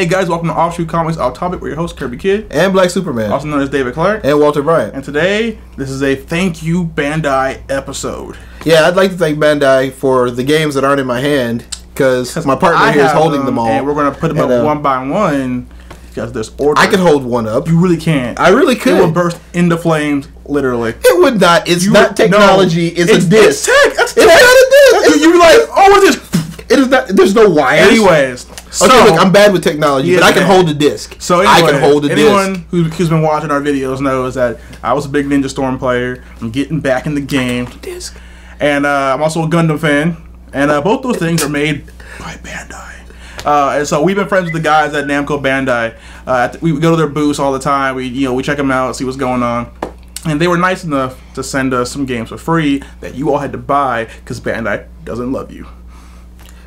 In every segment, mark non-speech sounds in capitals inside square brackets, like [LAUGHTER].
Hey guys, welcome to Off Shoot Comics Off Topic. We're your host Kerbykidd, and Black Superman, also known as David Clarke, and Walter Bryant. And today, this is a thank you Bandai episode. Yeah, I'd like to thank Bandai for the games that aren't in my hand because my partner I here is holding them all. and we're gonna put them And, up uh, one by one because there's order. I could hold one up. You really can't. I really could. It will burst into flames, literally. It would not. It's You not would- technology. no. it's, It's- a disc. it's tech. It's tech. not a disc. You, you like, oh, what's this? It is not. There's no wires. Anyways, so okay, look, I'm bad with technology, He but I can hold a disc. So I can hold a anyone disc. who, who's been watching our videos knows that I was a big Ninja Storm player. I'm getting back in the game, Disc. and uh, I'm also a Gundam fan. And uh, both those things are made by Bandai. Uh, and so we've been friends with the guys at Namco Bandai. Uh, we go to their booths all the time. We you know we check them out, see what's going on. And they were nice enough to send us some games for free that you all had to buy because Bandai doesn't love you.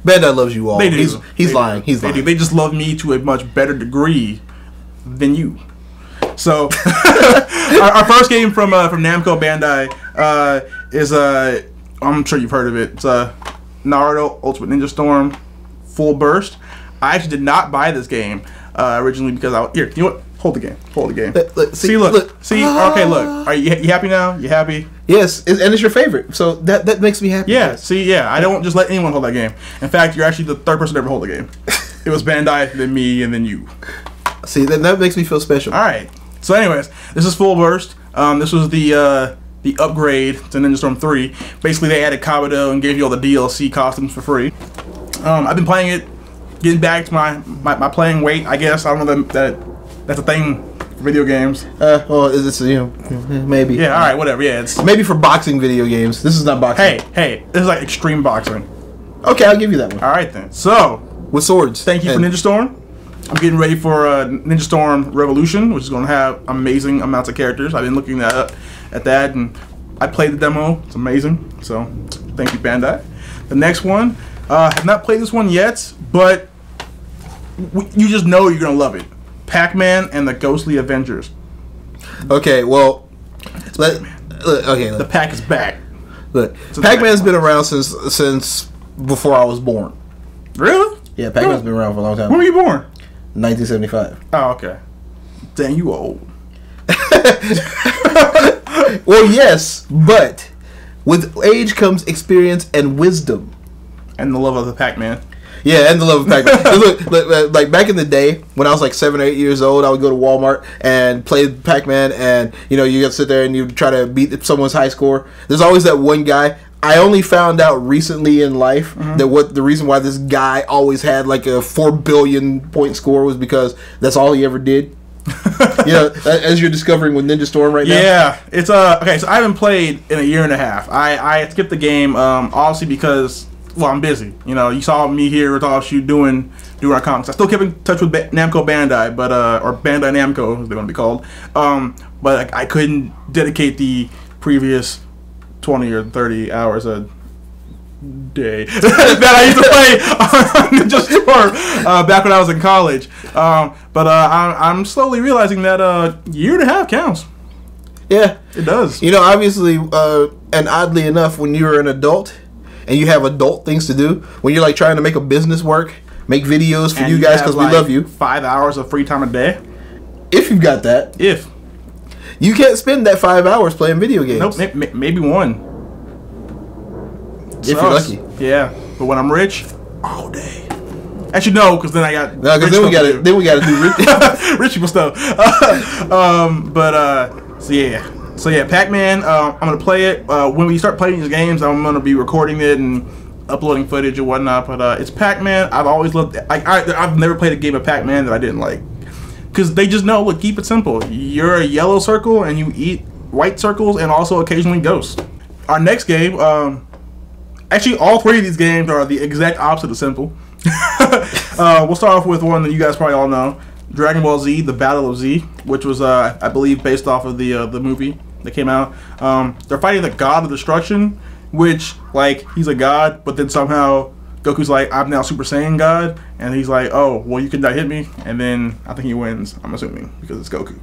Bandai loves you all. They do. He's, he's They lying. do. He's they lying. Do. They just love me to a much better degree than you. So, [LAUGHS] our, our first game from uh, from Namco Bandai uh, is uh, I'm sure you've heard of it. It's uh, Naruto Ultimate Ninja Storm Full Burst. I actually did not buy this game uh, originally because I here. You know what? Hold the game. Hold the game. Look, look, see, see, look, look. see. Okay, look. Are you, you happy now? You happy? Yes, and it's your favorite, so that that makes me happy. Yeah, see, yeah, I don't just let anyone hold that game. In fact, you're actually the third person to ever hold the game. [LAUGHS] It was Bandai, then me, and then you. See, that that makes me feel special. All right. So, anyways, this is Full Burst. Um, this was the uh, the upgrade to Ninja Storm 3. Basically, they added Kabuto and gave you all the DLC costumes for free. Um, I've been playing it, getting back to my, my, my playing weight, I guess. I don't know that, that that's a thing for video games. Uh, well, is this you know maybe? Yeah, all right, whatever. Yeah, it's. Maybe for boxing video games. This is not boxing. Hey, hey, this is like extreme boxing. Okay, I'll give you that one. All right, then. So, With swords. Thank you And- for Ninja Storm. I'm getting ready for uh, Ninja Storm Revolution, which is going to have amazing amounts of characters. I've been looking that up, at that, and I played the demo. It's amazing. So, thank you, Bandai. The next one, uh, have not played this one yet, but you just know you're to love it. Pac-Man and the Ghostly Adventures. Okay, well, let, look, okay, The look. pack is back. look. Pac-Man's been around since since before I was born. Really? Yeah, Pac-Man's been around for a long time. When were you born? 1975. Oh, okay. Dang, you old. [LAUGHS] Well, yes, but with age comes experience and wisdom. And the love of the Pac-Man. Yeah, and the love of Pac-Man. [LAUGHS] look, look, like back in the day when I was like seven or eight years old, I would go to Walmart and play Pac-Man, and you know you got to sit there and you try to beat someone's high score. There's always that one guy. I only found out recently in life that what the reason why this guy always had like a four billion point score was because that's all he ever did. [LAUGHS] you know, as you're discovering with Ninja Storm right now. Yeah, it's uh okay. So I haven't played in a year and a half. I I skipped the game um obviously because well I'm busy. You know, you saw me here with Off Shoot doing doing our comics. I still keep in touch with ba- Namco Bandai, but uh or Bandai Namco as they want to be called. Um, but I, I couldn't dedicate the previous twenty or thirty hours a day [LAUGHS] that I used to play on [LAUGHS] Ninja Storm uh, back when I was in college. Um, but uh, I'm, I'm slowly realizing that a year and a half counts. yeah. It does. You know, obviously, uh, and oddly enough, when you're an adult and you have adult things to do, when you're like trying to make a business work, make videos for And you guys because like, we love you. Five hours of free time a day. If you've got that, If you can't spend that five hours playing video games. nope, may, may- maybe one. If you're lucky. Yeah, but when I'm rich, all day. Actually, no, because then I got No, because then we got to then we got to do. re- [LAUGHS] rich people stuff. [LAUGHS] um, but uh, so yeah, so yeah, Pac-Man. Uh, I'm gonna play it. Uh, when we start playing these games, I'm gonna be recording it and uploading footage and whatnot. But uh, it's Pac-Man. I've always loved. I, I I've never played a game of Pac-Man that I didn't like. Cause they just know. Look, keep it simple. You're a yellow circle and you eat white circles and also occasionally ghosts. Our next game, um, actually, all three of these games are the exact opposite of simple. [LAUGHS] uh, we'll start off with one that you guys probably all know, Dragon Ball Z: The Battle of Z, which was, uh, I believe, based off of the uh, the movie that came out. Um, they're fighting the God of Destruction, which, like, he's a god, but then somehow Goku's like, I'm now Super Saiyan God, and he's like, Oh, well, you can not hit me, and then I think he wins. I'm assuming because it's Goku.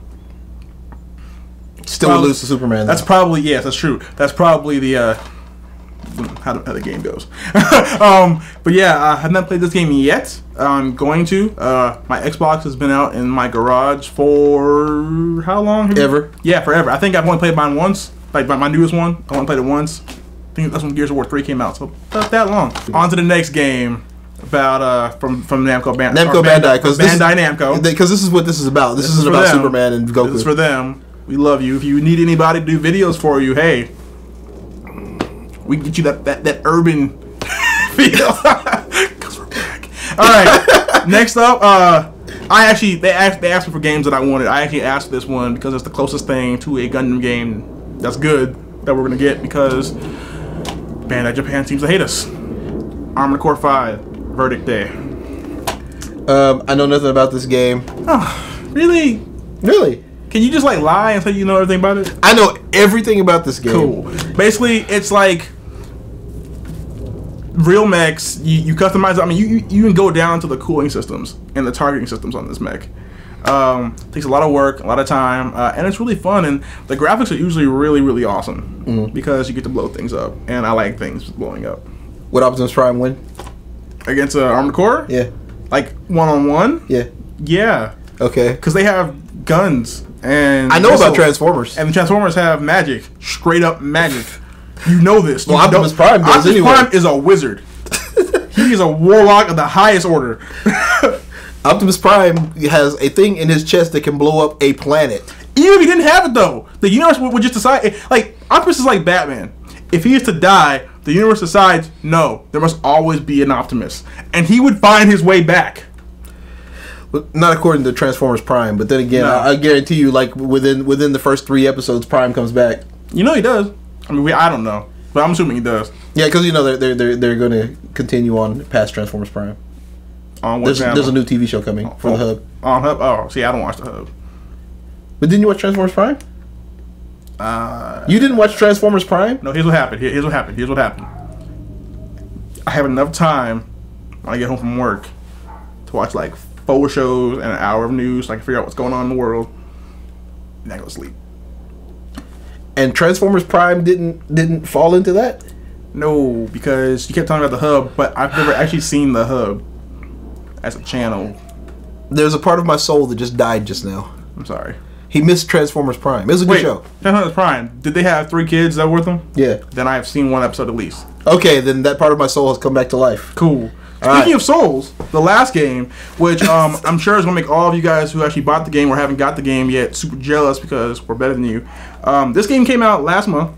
Still Well, lose to Superman. That's though. probably yes, that's true. That's probably the uh, how the, how the game goes. [LAUGHS] um, but yeah, I have not played this game yet. I'm going to. Uh, my Xbox has been out in my garage for how long? Ever. Yeah, forever. I think I've only played mine once. Like my, my newest one, I only played it once. I think that's when Gears of War 3 came out, so not that long. On to the next game about uh from from Namco Ban- Namco Bandai, because Bandai Namco. Because this is what this is about. This, This isn't is about them. Superman and Goku. This is for them. We love you. If you need anybody to do videos for you, hey, we can get you that that, that urban [LAUGHS] feel. [LAUGHS] 'Cause we're back. All right. [LAUGHS] Next up, uh, I actually they asked they asked me for games that I wanted. I actually asked this one because it's the closest thing to a Gundam game that's good that we're gonna get because Bandai Japan seems to hate us. Armored Core Five, Verdict Day. um, I know nothing about this game. Oh, Really? Really, Can you just like lie and say you know everything about it? I know everything about this game. Cool. Basically, it's like real mechs. You, you customize. I mean, you, you you can go down to the cooling systems and the targeting systems on this mech. Um, takes a lot of work, a lot of time, uh, and it's really fun. And the graphics are usually really, really awesome because you get to blow things up, and I like things blowing up. Would Optimus Prime win? Against uh, Armored Core, Yeah, like one on one, yeah. yeah, Okay. because they have guns and I know about. Transformers. And the Transformers have magic, straight up magic. You know this. Well, You Optimus know- Prime Optimus anyway. Prime is a wizard. he is a warlock of the highest order. [LAUGHS] Optimus Prime has a thing in his chest that can blow up a planet. Even if he didn't have it, though, the universe would, would just decide. Like Optimus is like Batman. If he is to die, the universe decides no. There must always be an Optimus, and he would find his way back. Not according to Transformers Prime, but then again, No. I, I guarantee you, like within within the first three episodes, Prime comes back. You know he does. I mean, we, I don't know, but I'm assuming he does. Yeah, because you know they're they're they're, they're going to continue on past Transformers Prime. On what There's, channel? there's a new TV show coming for the. Hub. on Hub. Oh, see, I don't watch the Hub. But didn't you watch Transformers Prime? Uh, You didn't watch Transformers Prime? No, here's what happened. Here- Here's what happened. Here's what happened. I have enough time when I get home from work to watch like four shows and an hour of news. So I can figure out what's going on in the world. And I go to sleep. And Transformers Prime didn't didn't fall into that. No, because you kept talking about the hub, but I've never actually seen the hub as a channel. There's a part of my soul that just died just now. I'm sorry. He missed Transformers Prime. It was a good show. Transformers Prime. Did they have three kids that were with them? Yeah. Then I have seen one episode at least. Okay, then that part of my soul has come back to life. Cool. Speaking right. of Souls, the last game, which um, I'm sure is gonna make all of you guys who actually bought the game or haven't got the game yet super jealous because we're better than you. Um, this game came out last month.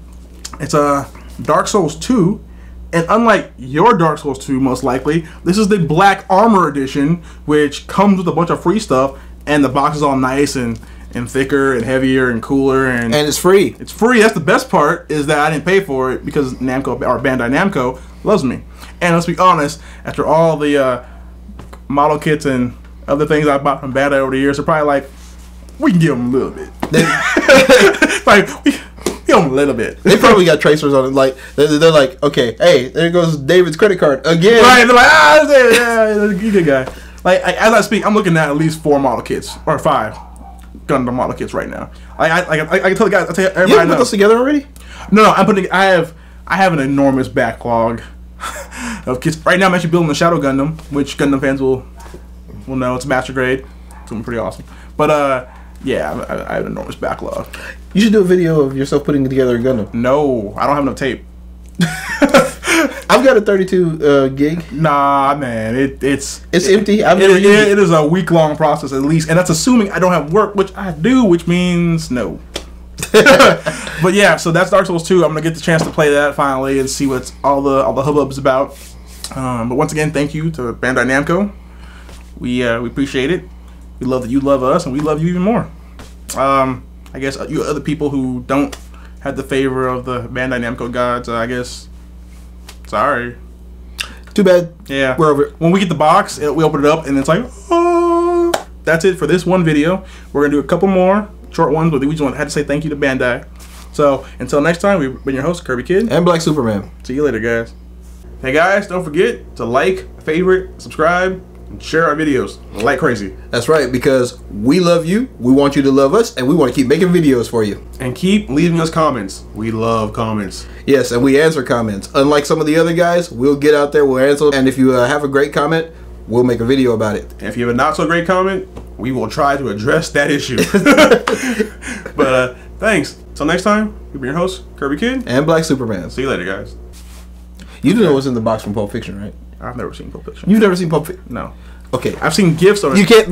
It's a uh, Dark Souls 2, and unlike your Dark Souls 2, most likely, this is the Black Armor Edition, which comes with a bunch of free stuff, and the box is all nice and and thicker and heavier and cooler and And it's free. it's free. That's the best part is that I didn't pay for it because Namco or Bandai Namco loves me. And let's be honest, after all the uh, model kits and other things I bought from Bandai over the years, they're probably like, we can give them a little bit. They, [LAUGHS] like we give them a little bit. they probably got tracers on it. Like they're, they're like, okay, hey, there goes David's credit card again. Right? They're like, ah, that's it. yeah, good guy. Like I, as I speak, I'm looking at at least four model kits or five Gundam model kits right now. I I, I, I can tell the guys, I tell You everybody. I put those together already? No, no, I'm putting. I have, I have an enormous backlog [LAUGHS] of kits. Right now, I'm actually building the Shadow Gundam, which Gundam fans will will know it's master grade. It's gonna pretty awesome. But uh, yeah, I, I have an enormous backlog. You should do a video of yourself putting together a Gundam. No, I don't have enough tape. [LAUGHS] I've got a 32 uh, gig. Nah, man, it it's It's empty. I've it, it- it. is a week long process at least, and that's assuming I don't have work, which I do, which means no. [LAUGHS] but yeah, so that's Dark Souls 2. I'm gonna get the chance to play that finally and see what's all the all the hubbub's about. Um, but once again, thank you to Bandai Namco. We uh, we appreciate it. We love that you love us, and we love you even more. Um, I guess uh, you other people who don't have the favor of the Bandai Namco gods, uh, I guess. Sorry. Too bad. Yeah. We're over. it. When we get the box, it, we open it up, and it's like, oh. That's it for this one video. We're gonna do a couple more short ones, but we just want had to say thank you to Bandai. So until next time, we've been your host, Kerbykidd. And Black Superman. See you later, guys. Hey guys, don't forget to like, favorite, subscribe, share our videos like crazy, That's right, because we love you, we want you to love us, and we want to keep making videos for you. and keep leaving us comments. We love comments. Yes, and we answer comments. Unlike some of the other guys, we'll get out there, we'll answer, and if you uh, have a great comment, we'll make a video about it. And if you have a not so great comment, we will try to address that issue. [LAUGHS] [LAUGHS] but uh, thanks. Till next time, you've been your host, Kerbykidd. And Black Superman. See you later, guys. You do know what's in the box from Pulp Fiction, right? I've never seen Pulp Fiction. You've never seen Pulp Fiction? No, Okay. I've seen gifs on. You can't.